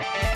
Bye.